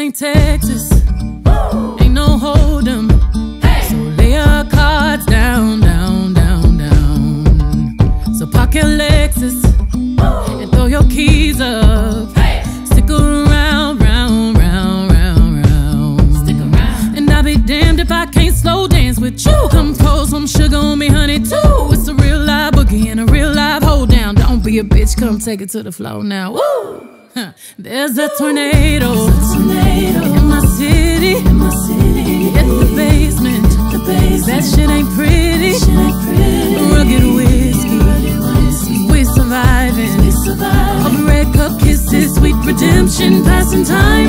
ain't Texas. Ain't no hold 'em. So lay your cards down, down, down, down. So park your Lexus and throw your keys up. Stick around, round, round, round, round. Stick around. And I'll be damned if I can't slow dance with you. Come pour some sugar on me, honey, too. It's a real live boogie and a real live hold down. Don't be a bitch, come take it to the floor now. Woo! There's a tornado Tornado in my city. in my city. The basement. The bass. That shit ain't pretty. shit ain't pretty. Rugged whiskey. We surviving. We survive. Of red cup kisses, sweet redemption, passing time,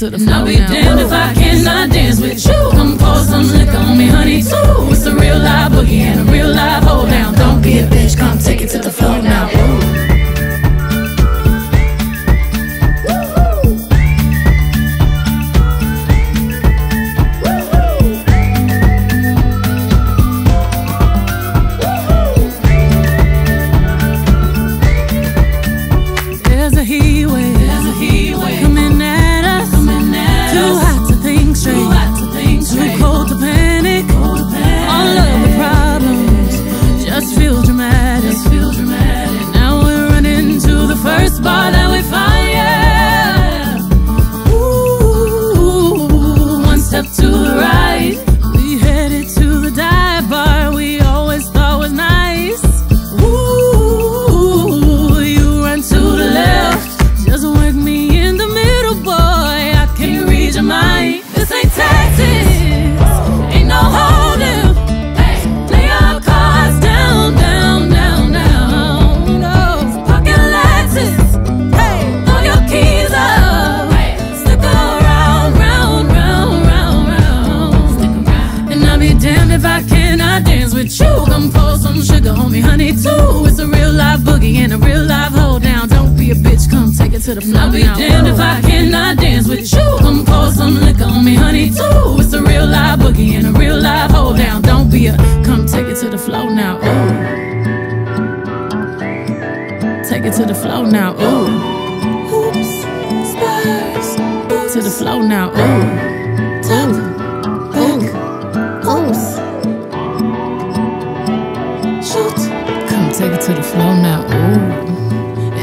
to the floor. I'll be now. damned if I cannot dance with you. Come pour some liquor on me, honey, too. It's a real live boogie and a real live hold down. Don't be a bitch, come take it to the floor now. Ooh. There's a heat Damned if I cannot dance with you. Come pour some sugar on me, honey, too. It's a real live boogie and a real live hold down. Don't be a bitch, come take it to the floor. I'll be now. damned if I cannot dance with you. Come pour some liquor on me, honey, too. It's a real live boogie and a real live hold down. Don't be a come take it to the floor now. Ooh. Take it to the floor now. Ooh. Hoops, spurs. To the floor now. Ooh. Take it to the floor now. Ooh.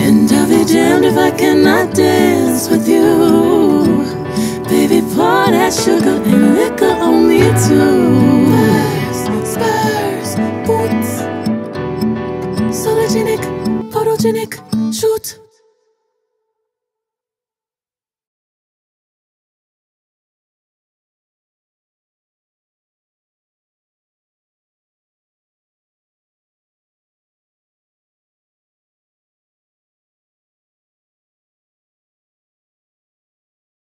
And I'll be damned if I cannot dance with you. Baby, pour that sugar and liquor on me too. Spurs, spurs, boots. Sologenic, photogenic,